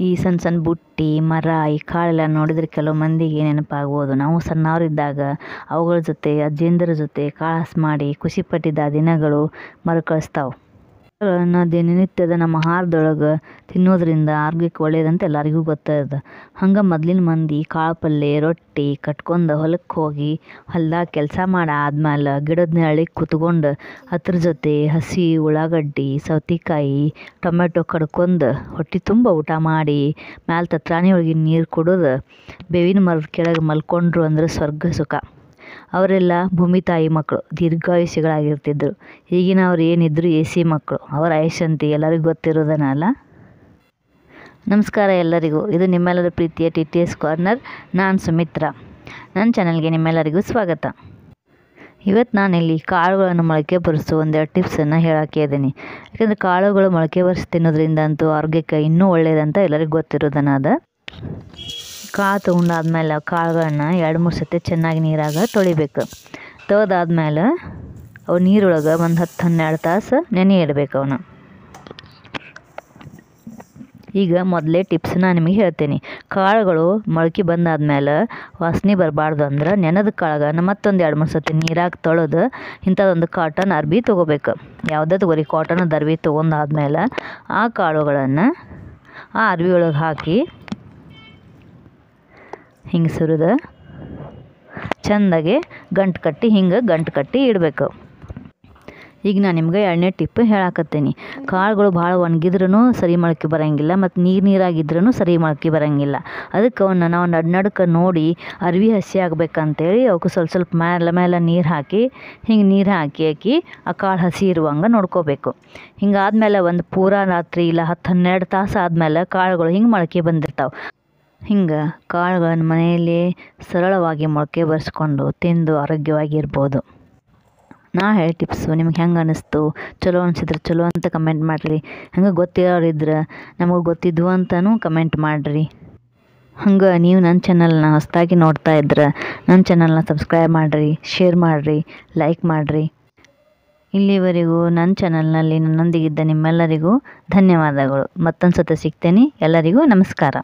ಈ ಸಣ್ಣ ಸಣ್ಣ ಬುಟ್ಟಿ, ಮರ, ಈ ಕಾಳೆಲ್ಲ ನೋಡಿದ್ರೆ ಕೆಲವು ಮಂದಿಗೆ ನೆನಪಾಗ್ಬೋದು. ನಾವು ಸಣ್ಣವರಿದ್ದಾಗ ಅವುಗಳ ಜೊತೆ ಅಜ್ಜಿಯಂದಿರ ಜೊತೆ ಕಾಳಸ್ ಮಾಡಿ ಖುಷಿಪಟ್ಟಿದ್ದ ದಿನಗಳು ಮರುಕಳಿಸ್ತಾವೆ. ಗಳನ್ನ ದಿನನಿತ್ಯದ ನಮ್ಮ ಆಹಾರದೊಳಗೆ ತಿನ್ನೋದ್ರಿಂದ ಆರೋಗ್ಯಕ್ಕೆ ಒಳ್ಳೆಯದಂತ ಎಲ್ಲರಿಗೂ ಗೊತ್ತದ. ಹಂಗೆ ಮೊದ್ಲಿನ ಮಂದಿ ಕಾಳು ಪಲ್ಲೆ ರೊಟ್ಟಿ, ಕಟ್ಕೊಂಡು ಹೊಲಕ್ಕೆ ಹೋಗಿ ಹೊಲ್ದಾಗ ಕೆಲಸ ಮಾಡಿ ಆದ್ಮೇಲೆ ಗಿಡದ ನೆರಳಿಗೆ ಕುತ್ಕೊಂಡು ಅದ್ರ ಜೊತೆ ಹಸಿ, ಉಳ್ಳಾಗಡ್ಡಿ, ಸೌತೆಕಾಯಿ ಟೊಮೆಟೊ ಕಡ್ಕೊಂಡು ಹೊಟ್ಟೆ ತುಂಬ ಊಟ ಮಾಡಿ ಮ್ಯಾಲೆ ತತ್ರಾಣಿ ಒಳಗಿನ ನೀರು ಕುಡಿದು ಬೇವಿನ ಮರದ ಕೆಳಗೆ ಮಲ್ಕೊಂಡ್ರು ಅಂದ್ರೆ ಸ್ವರ್ಗ ಸುಖ. ಅವರೆಲ್ಲ ಭೂಮಿ ತಾಯಿ ಮಕ್ಕಳು ದೀರ್ಘಾಯುಷಿಗಳಾಗಿರ್ತಿದ್ರು ಈಗಿನವ್ರು ಏನಿದ್ರು ಎ ಸಿ ಮಕ್ಕಳು, ಅವರ ಆಯುಷಂತಿ ಎಲ್ಲರಿಗೂ ಗೊತ್ತಿರೋದನಲ್ಲ? ನಮಸ್ಕಾರ ಎಲ್ಲರಿಗೂ. ಇದು ನಿಮ್ಮೆಲ್ಲರ ಪ್ರೀತಿಯ ಟಿ ಟಿ ಎಸ್ ಕಾರ್ನರ್, ನಾನು ಸುಮಿತ್ರಾ. ನನ್ನ ಚಾನಲ್ಗೆ ನಿಮ್ಮೆಲ್ಲರಿಗೂ ಸ್ವಾಗತ. ಇವತ್ತು ನಾನಿಲ್ಲಿ ಕಾಳುಗಳನ್ನು ಮೊಳಕೆ ಬರೆಸೋ ಒಂದೆರಡು ಟಿಪ್ಸನ್ನು ಹೇಳೋಕ್ಕೆ ಇದ್ದೀನಿ. ಯಾಕಂದರೆ ಕಾಳುಗಳು ಮೊಳಕೆ ಬರೆಸಿ ತಿನ್ನೋದ್ರಿಂದ ಅಂತೂ ಆರೋಗ್ಯಕ್ಕೆ ಇನ್ನೂ ಒಳ್ಳೆಯದಂತ ಎಲ್ಲರಿಗೂ ಗೊತ್ತಿರೋದನ್ನ ಅದ ಕಾಳು ತೊಗೊಂಡಾದ್ಮೇಲೆ ಕಾಳುಗಳನ್ನ ಎರಡು ಮೂರು ಸತಿ ಚೆನ್ನಾಗಿ ನೀರಾಗ ತೊಳಿಬೇಕು. ತೊಳೆದಾದ್ಮೇಲೆ ಅವು ನೀರೊಳಗೆ ಒಂದು ಹತ್ತು ಹನ್ನೆರಡು ತಾಸು ನೆನೆ ಇಡಬೇಕು ಅವನ್ನ ಈಗ ಮೊದಲೇ ಟಿಪ್ಸ್ ನಾನು ನಿಮಗೆ ಹೇಳ್ತೀನಿ. ಕಾಳುಗಳು ಮೊಳಕೆ ಬಂದಾದ್ಮೇಲೆ ವಾಸನೆ ಬರಬಾರ್ದು ಅಂದ್ರೆ ನೆನೆದ ಕಾಳುಗಳನ್ನ ಮತ್ತೊಂದು ಎರಡು ಮೂರು ಸತಿ ನೀರಾಗಿ ತೊಳೆದು ಇಂಥದ್ದೊಂದು ಕಾಟನ್ ಅರ್ಬಿ ತೊಗೋಬೇಕು. ಯಾವುದೇ ತಗೋರಿ ಕಾಟನ್ ಅರ್ಬಿ ತೊಗೊಂಡಾದ್ಮೇಲೆ ಆ ಕಾಳುಗಳನ್ನು ಆ ಅರ್ಬಿ ಒಳಗೆ ಹಾಕಿ ಹಿಂಗೆ ಸುರಿದ ಚೆಂದಾಗಿ ಗಂಟು ಕಟ್ಟಿ ಹಿಂಗೆ ಗಂಟು ಕಟ್ಟಿ ಇಡಬೇಕು. ಈಗ ನಾನು ನಿಮ್ಗೆ ಎರಡನೇ ಟಿಪ್ ಹೇಳಾಕತ್ತೀನಿ. ಕಾಳುಗಳು ಭಾಳ ಒಣಗಿದ್ರೂ ಸರಿ ಮೊಳಕೆ ಬರೋಂಗಿಲ್ಲ ಮತ್ತು ನೀರು ನೀರಾಗಿದ್ರೂ ಸರಿ ಮೊಳಕೆ ಬರೋಂಗಿಲ್ಲ. ಅದಕ್ಕೆ ಅವನ್ನ ನಾವು ನಡ್ ನಡ್ಕ ನೋಡಿ ಅರ್ವಿ ಹಸಿ ಆಗ್ಬೇಕಂತೇಳಿ ಅವಕ್ಕೆ ಸ್ವಲ್ಪ ಸ್ವಲ್ಪ ಮೇಲೆ ಮೇಲೆ ನೀರು ಹಾಕಿ ಹಿಂಗೆ ನೀರು ಹಾಕಿ ಹಾಕಿ ಆ ಕಾಳು ಹಸಿ ಇರುವಂಗೆ ನೋಡ್ಕೋಬೇಕು. ಹಿಂಗಾದ್ಮೇಲೆ ಒಂದು ಪೂರಾ ರಾತ್ರಿ ಇಲ್ಲ ಹತ್ತು ಹನ್ನೆರಡು ತಾಸು ಆದಮೇಲೆ ಕಾಳುಗಳು ಹಿಂಗೆ ಮೊಳಕೆ ಬಂದಿರ್ತಾವೆ. ಹಿಂಗೆ ಕಾಳುಗಳನ್ನು ಮನೆಯಲ್ಲಿ ಸರಳವಾಗಿ ಮೊಳಕೆ ಬರೆಸ್ಕೊಂಡು ತಿಂದು ಆರೋಗ್ಯವಾಗಿರ್ಬೋದು. ನಾ ಹೇಳಿ ಟಿಪ್ಸು, ನಿಮ್ಗೆ ಹೆಂಗೆ ಅನ್ನಿಸ್ತು ಚಲೋ ಅನಿಸಿದ್ರೆ ಚಲೋ ಅಂತ ಕಮೆಂಟ್ ಮಾಡಿರಿ. ಹಂಗೆ ಗೊತ್ತಿರೋರಿದ್ರೆ ನಮಗೆ ಗೊತ್ತಿದ್ವು ಅಂತಲೂ ಕಮೆಂಟ್ ಮಾಡಿರಿ. ಹಂಗೆ ನೀವು ನನ್ನ ಚಾನಲ್ನ ಹೊಸದಾಗಿ ನೋಡ್ತಾ ಇದ್ರೆ ನನ್ನ ಚಾನಲ್ನ ಸಬ್ಸ್ಕ್ರೈಬ್ ಮಾಡಿರಿ, ಶೇರ್ ಮಾಡಿರಿ, ಲೈಕ್ ಮಾಡಿರಿ. ಇಲ್ಲಿವರೆಗೂ ನನ್ನ ಚಾನಲ್ನಲ್ಲಿ ನನ್ನೊಂದಿಗಿದ್ದ ನಿಮ್ಮೆಲ್ಲರಿಗೂ ಧನ್ಯವಾದಗಳು. ಮತ್ತೊಂದು ಸತ ಸಿಗ್ತೇನೆ. ಎಲ್ಲರಿಗೂ ನಮಸ್ಕಾರ.